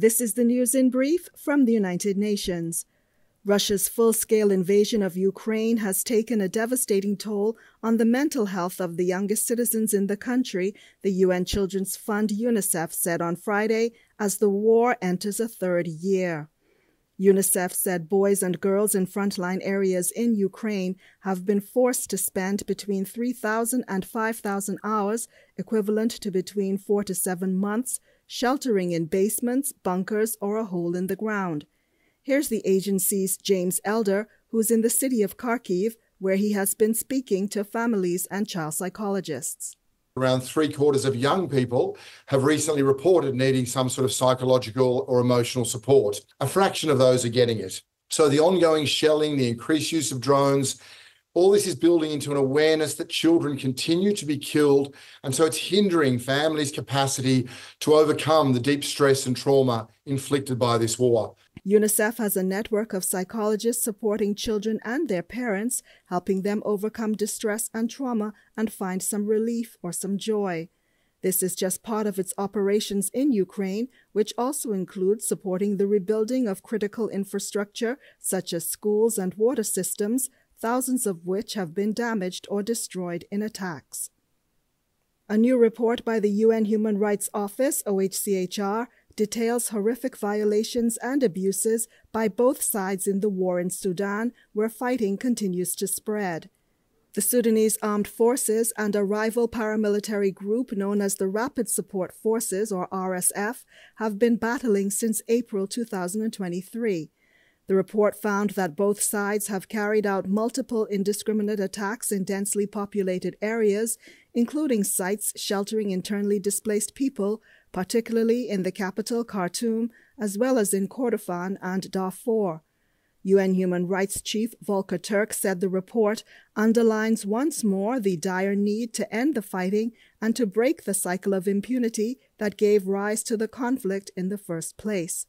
This is the news in brief from the United Nations. Russia's full scale invasion of Ukraine has taken a devastating toll on the mental health of the youngest citizens in the country, the UN Children's Fund UNICEF said on Friday as the war enters a third year. UNICEF said boys and girls in frontline areas in Ukraine have been forced to spend between 3,000 and 5,000 hours, equivalent to between 4 to 7 months, sheltering in basements, bunkers, or a hole in the ground. Here's the agency's James Elder, who's in the city of Kharkiv, where he has been speaking to families and child psychologists around three quarters of young people have recently reported needing some sort of psychological or emotional support. A fraction of those are getting it. So the ongoing shelling, the increased use of drones, all this is building into an awareness that children continue to be killed. And so it's hindering families' capacity to overcome the deep stress and trauma inflicted by this war. UNICEF has a network of psychologists supporting children and their parents, helping them overcome distress and trauma and find some relief or some joy. This is just part of its operations in Ukraine, which also includes supporting the rebuilding of critical infrastructure such as schools and water systems, thousands of which have been damaged or destroyed in attacks. A new report by the UN Human Rights Office, OHCHR, details horrific violations and abuses by both sides in the war in Sudan, where fighting continues to spread. The Sudanese Armed Forces and a rival paramilitary group known as the Rapid Support Forces, or RSF, have been battling since April 2023. The report found that both sides have carried out multiple indiscriminate attacks in densely populated areas, including sites sheltering internally displaced people, particularly in the capital Khartoum, as well as in Kordofan and Darfur. UN Human Rights Chief Volker Turk said the report underlines once more the dire need to end the fighting and to break the cycle of impunity that gave rise to the conflict in the first place.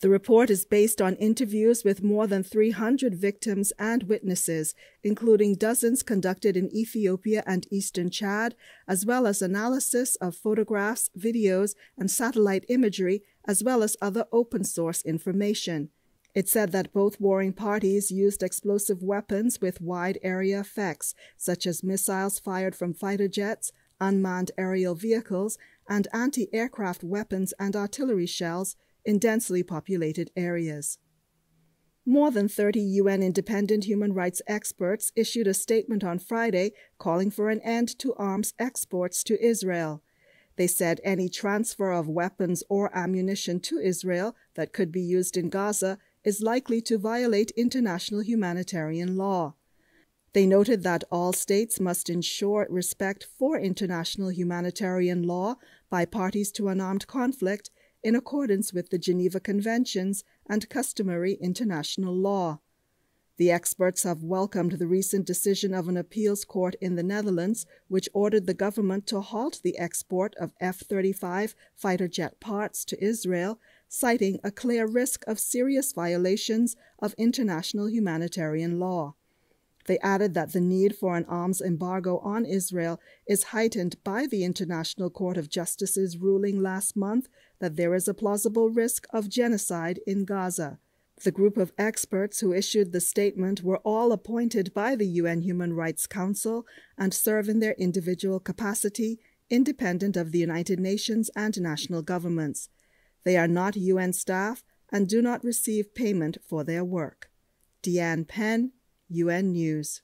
The report is based on interviews with more than 300 victims and witnesses, including dozens conducted in Ethiopia and eastern Chad, as well as analysis of photographs, videos, and satellite imagery, as well as other open source information. It said that both warring parties used explosive weapons with wide area effects, such as missiles fired from fighter jets, unmanned aerial vehicles, and anti aircraft weapons and artillery shells in densely populated areas. More than 30 UN independent human rights experts issued a statement on Friday calling for an end to arms exports to Israel. They said any transfer of weapons or ammunition to Israel that could be used in Gaza is likely to violate international humanitarian law. They noted that all states must ensure respect for international humanitarian law by parties to an armed conflict in accordance with the Geneva Conventions and customary international law. The experts have welcomed the recent decision of an appeals court in the Netherlands, which ordered the government to halt the export of F 35 fighter jet parts to Israel, citing a clear risk of serious violations of international humanitarian law. They added that the need for an arms embargo on Israel is heightened by the International Court of Justice's ruling last month that there is a plausible risk of genocide in Gaza. The group of experts who issued the statement were all appointed by the UN Human Rights Council and serve in their individual capacity, independent of the United Nations and national governments. They are not UN staff and do not receive payment for their work. Dianne Penn, UN News.